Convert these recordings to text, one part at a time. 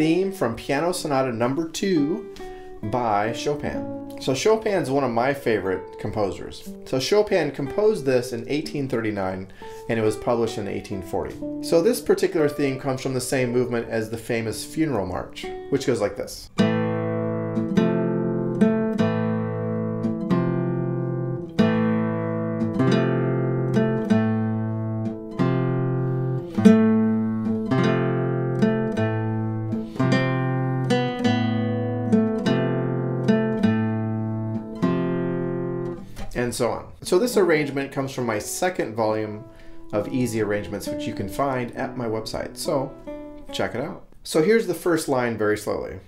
theme from Piano Sonata number 2 by Chopin. So Chopin's one of my favorite composers. So Chopin composed this in 1839 and it was published in 1840. So this particular theme comes from the same movement as the famous Funeral March, which goes like this. So on. So this arrangement comes from my second volume of easy arrangements, which you can find at my website. So check it out. So here's the first line very slowly.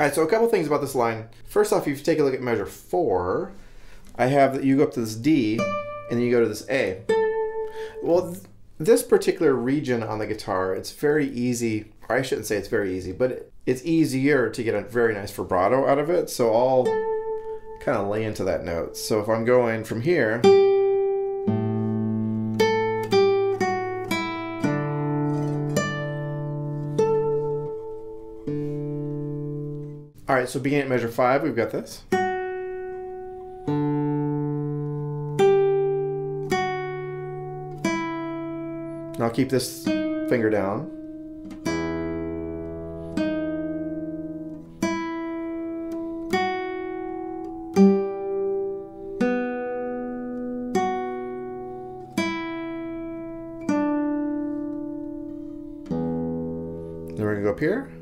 All right, so a couple things about this line. First off, if you take a look at measure four, I have that you go up to this D and then you go to this A. Well, th this particular region on the guitar, it's very easy, or I shouldn't say it's very easy, but it's easier to get a very nice vibrato out of it. So I'll kind of lay into that note. So if I'm going from here, right, so beginning at measure five, we've got this. And I'll keep this finger down. Then we're gonna go up here.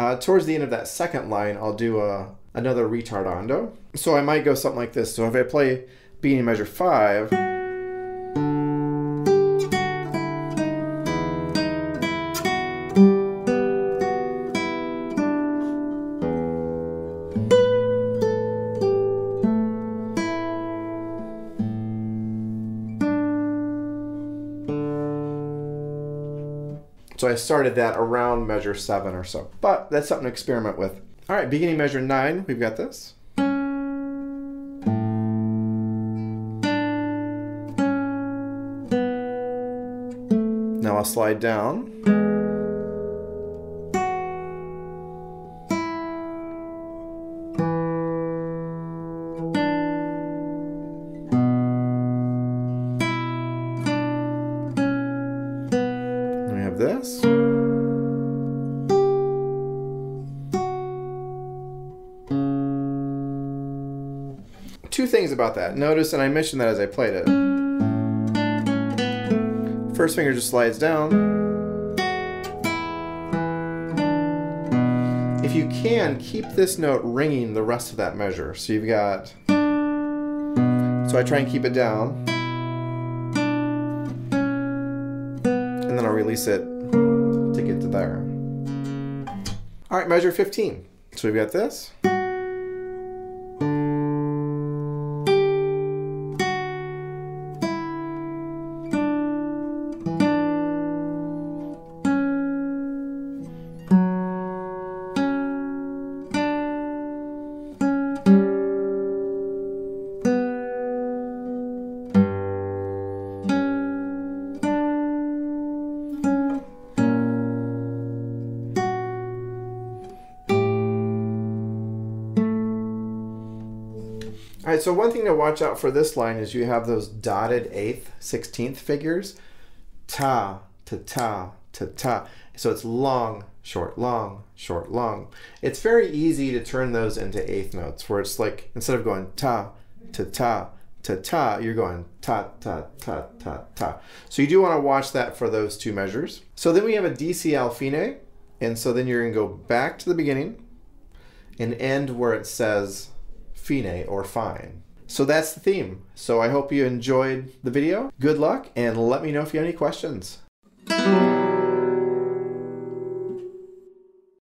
Uh, towards the end of that second line, I'll do a, another retardando. So I might go something like this. So if I play B in measure five, So I started that around measure seven or so. But that's something to experiment with. All right, beginning measure nine, we've got this. Now I'll slide down. This. Two things about that. Notice, and I mentioned that as I played it. First finger just slides down. If you can, keep this note ringing the rest of that measure. So you've got. So I try and keep it down. Then I'll release it to get to there. All right, measure 15. So we've got this. All right, so one thing to watch out for this line is you have those dotted eighth, sixteenth figures. Ta, ta, ta, ta, ta. So it's long, short, long, short, long. It's very easy to turn those into eighth notes where it's like instead of going ta, ta, ta, ta, ta, you're going ta, ta, ta, ta, ta. So you do want to watch that for those two measures. So then we have a D.C. al fine. And so then you're going to go back to the beginning and end where it says fine or fine. So that's the theme. So I hope you enjoyed the video. Good luck and let me know if you have any questions.